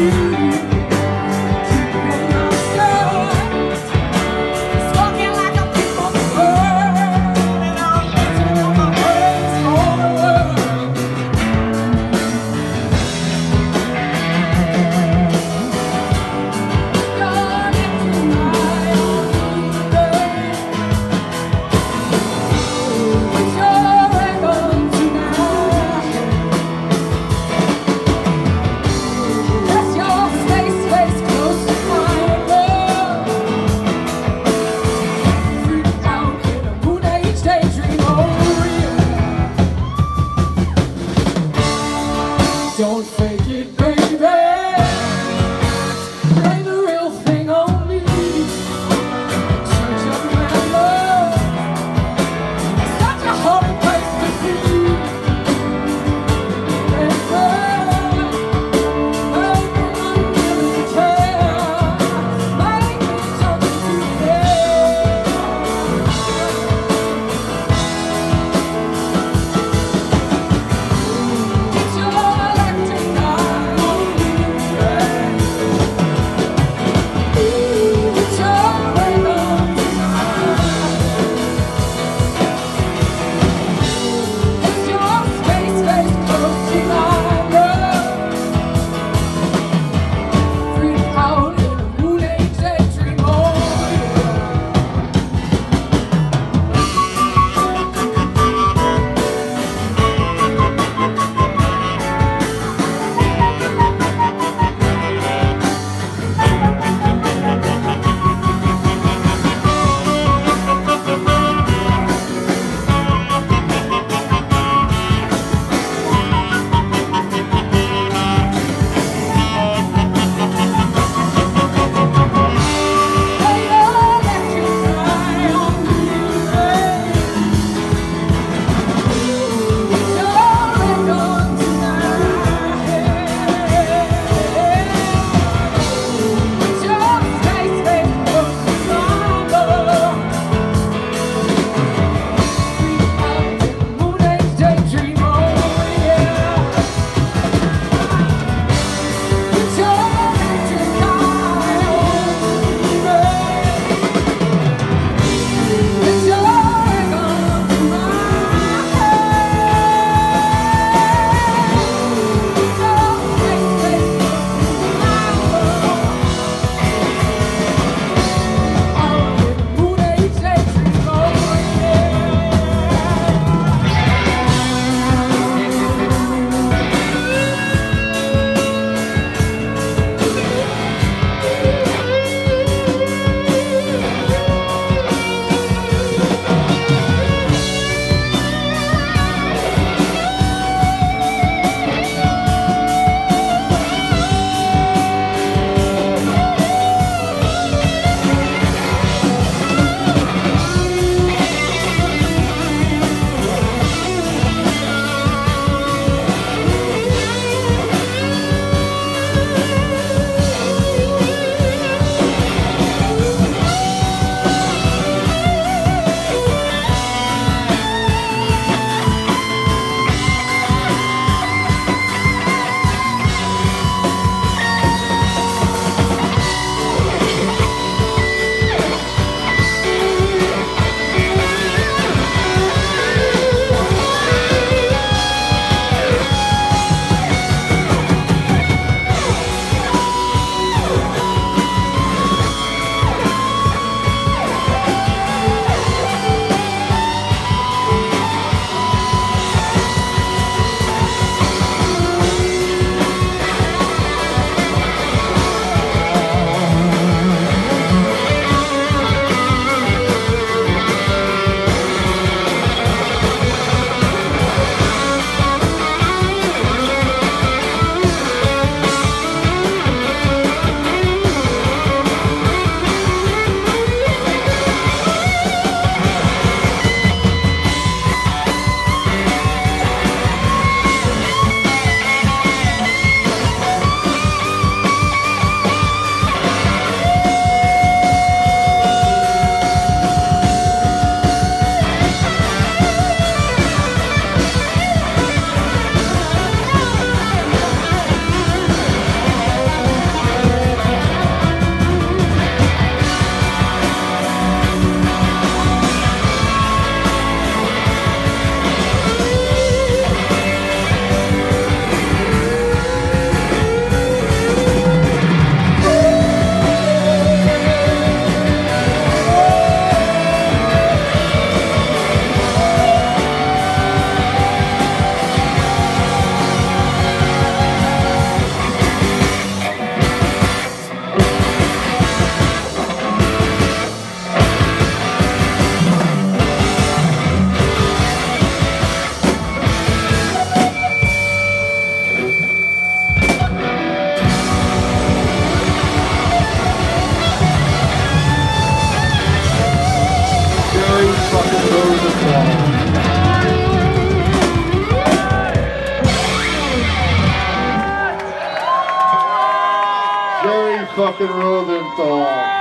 you. Jerry fucking Rosenthal.